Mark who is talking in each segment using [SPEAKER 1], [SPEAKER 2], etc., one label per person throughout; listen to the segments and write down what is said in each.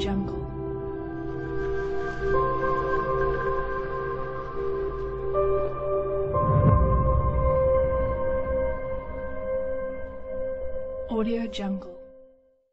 [SPEAKER 1] Jungle. Audio Jungle.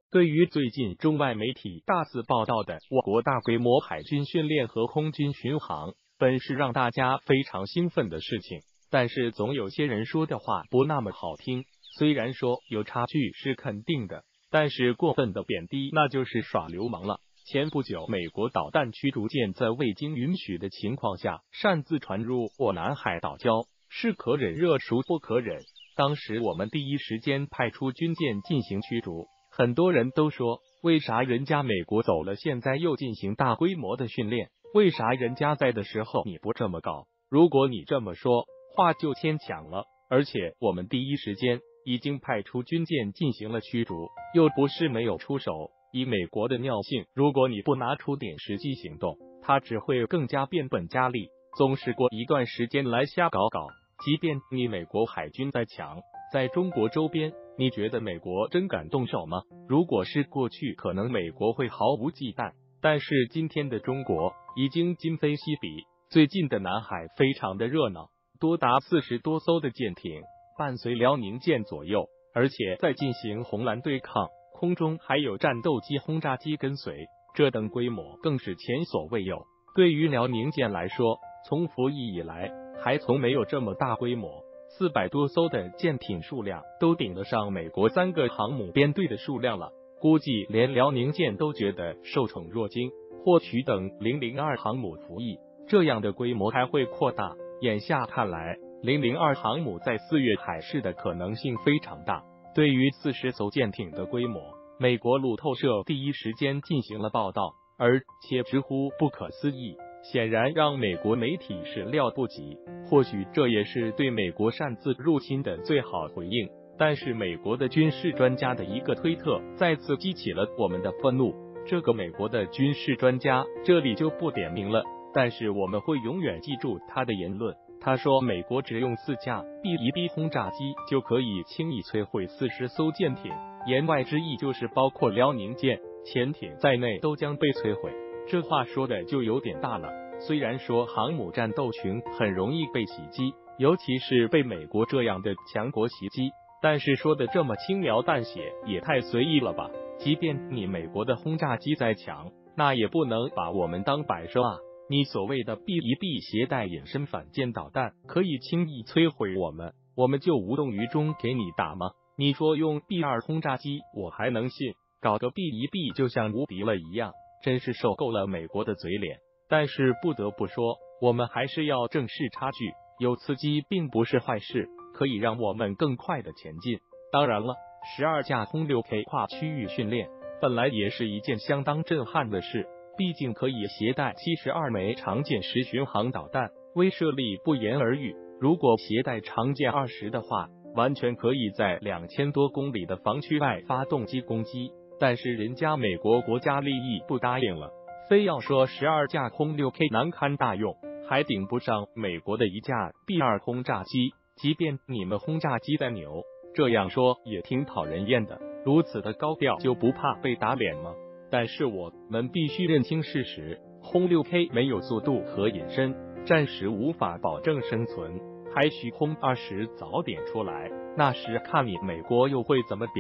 [SPEAKER 2] 对于最近中外媒体大肆报道的我国大规模海军训练和空军巡航，本是让大家非常兴奋的事情，但是总有些人说的话不那么好听。虽然说有差距是肯定的，但是过分的贬低那就是耍流氓了。前不久，美国导弹驱逐舰在未经允许的情况下擅自传入我南海岛礁，是可忍热孰不可忍。当时我们第一时间派出军舰进行驱逐，很多人都说，为啥人家美国走了，现在又进行大规模的训练？为啥人家在的时候你不这么搞？如果你这么说话就牵强了。而且我们第一时间已经派出军舰进行了驱逐，又不是没有出手。以美国的尿性，如果你不拿出点实际行动，他只会更加变本加厉，总是过一段时间来瞎搞搞。即便你美国海军再强，在中国周边，你觉得美国真敢动手吗？如果是过去，可能美国会毫无忌惮，但是今天的中国已经今非昔比。最近的南海非常的热闹，多达四十多艘的舰艇，伴随辽宁舰左右，而且在进行红蓝对抗。空中还有战斗机、轰炸机跟随，这等规模更是前所未有。对于辽宁舰来说，从服役以来还从没有这么大规模，四百多艘的舰艇数量都顶得上美国三个航母编队的数量了。估计连辽宁舰都觉得受宠若惊。或许等零零二航母服役，这样的规模还会扩大。眼下看来，零零二航母在四月海试的可能性非常大。对于四十艘舰艇的规模，美国路透社第一时间进行了报道，而且直呼不可思议，显然让美国媒体始料不及。或许这也是对美国擅自入侵的最好回应。但是美国的军事专家的一个推特再次激起了我们的愤怒。这个美国的军事专家这里就不点名了，但是我们会永远记住他的言论。他说，美国只用四架 B-1B 轰炸机就可以轻易摧毁四十艘舰艇，言外之意就是包括辽宁舰潜艇在内都将被摧毁。这话说的就有点大了。虽然说航母战斗群很容易被袭击，尤其是被美国这样的强国袭击，但是说的这么轻描淡写也太随意了吧？即便你美国的轰炸机再强，那也不能把我们当摆设啊！你所谓的 B 一 B 携带隐身反舰导弹可以轻易摧毁我们，我们就无动于衷给你打吗？你说用 B 二轰炸机，我还能信，搞个 B 一 B 就像无敌了一样，真是受够了美国的嘴脸。但是不得不说，我们还是要正视差距，有刺激并不是坏事，可以让我们更快的前进。当然了，十二架轰六 K 跨区域训练本来也是一件相当震撼的事。毕竟可以携带七十二枚长剑十巡航导弹，威慑力不言而喻。如果携带长剑二十的话，完全可以在两千多公里的防区外发动机攻击。但是人家美国国家利益不答应了，非要说十二架轰六 K 难堪大用，还顶不上美国的一架 B 二轰炸机。即便你们轰炸机再牛，这样说也挺讨人厌的。如此的高调，就不怕被打脸吗？但是我们必须认清事实，轰六 K 没有速度和隐身，暂时无法保证生存，还需轰二十早点出来，那时看你美国又会怎么点。